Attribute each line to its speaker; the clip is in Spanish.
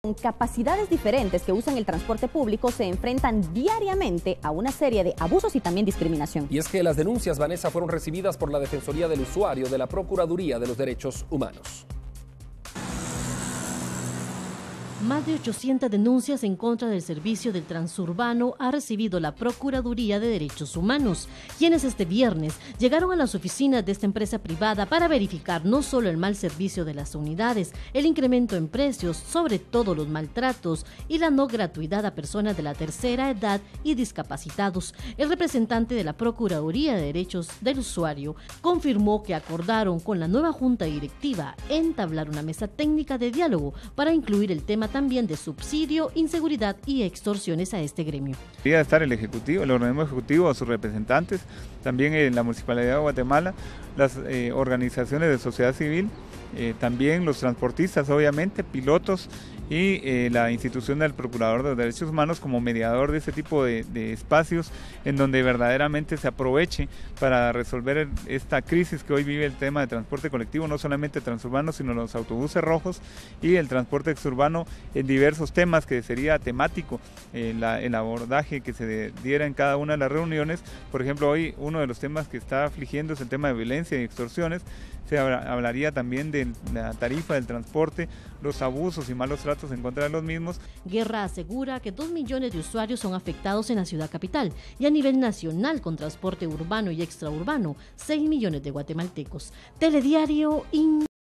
Speaker 1: con capacidades diferentes que usan el transporte público se enfrentan diariamente a una serie de abusos y también discriminación.
Speaker 2: Y es que las denuncias, Vanessa, fueron recibidas por la Defensoría del Usuario de la Procuraduría de los Derechos Humanos.
Speaker 3: Más de 800 denuncias en contra del servicio del transurbano ha recibido la Procuraduría de Derechos Humanos, quienes este viernes llegaron a las oficinas de esta empresa privada para verificar no solo el mal servicio de las unidades, el incremento en precios, sobre todo los maltratos y la no gratuidad a personas de la tercera edad y discapacitados. El representante de la Procuraduría de Derechos del Usuario confirmó que acordaron con la nueva junta directiva entablar una mesa técnica de diálogo para incluir el tema también de subsidio, inseguridad y extorsiones a este gremio.
Speaker 4: Debería estar el Ejecutivo, el organismo ejecutivo, sus representantes, también en la Municipalidad de Guatemala, las eh, organizaciones de sociedad civil, eh, también los transportistas, obviamente, pilotos y eh, la institución del Procurador de los Derechos Humanos como mediador de este tipo de, espacios en donde verdaderamente se aproveche para resolver esta crisis que hoy vive el tema de transporte colectivo, no solamente transurbano, sino los autobuses rojos y el transporte exurbano en diversos temas que sería temático el abordaje que se diera en cada una de las reuniones. Por ejemplo, hoy uno de los temas que está afligiendo es el tema de violencia y extorsiones. Se hablaría también de la tarifa del transporte, los abusos y malos tratos en contra de los mismos.
Speaker 3: Guerra asegura que dos millones de usuarios son afectados en la ciudad capital y a nivel nacional con transporte urbano y extraurbano, 6 millones de guatemaltecos. Telediario